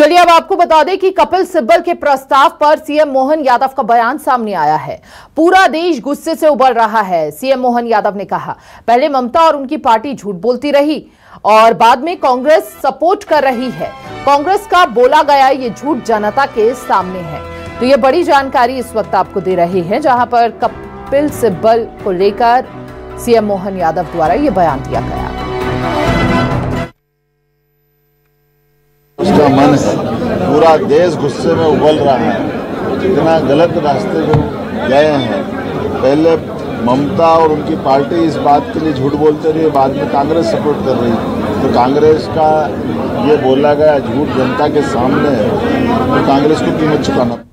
चलिए अब आपको बता दें कि कपिल सिब्बल के प्रस्ताव पर सीएम मोहन यादव का बयान सामने आया है। पूरा देश गुस्से से उबल रहा है, सीएम मोहन यादव ने कहा। पहले ममता और उनकी पार्टी झूठ बोलती रही और बाद में कांग्रेस सपोर्ट कर रही है। कांग्रेस का बोला गया ये झूठ जनता के सामने है। तो ये बड़ी जानकारी इस वक्त आपको दे रहे हैं, जहाँ पर कपिल सिब्बल को लेकर सीएम मोहन यादव द्वारा ये बयान दिया गया। है पूरा देश गुस्से में उबल रहा है। इतना गलत रास्ते जो गए हैं। पहले ममता और उनकी पार्टी इस बात के लिए झूठ बोलते रही, बाद में कांग्रेस सपोर्ट कर रही। तो कांग्रेस का ये बोला गया, झूठ जनता के सामने है। तो कांग्रेस को कीमत चुकाना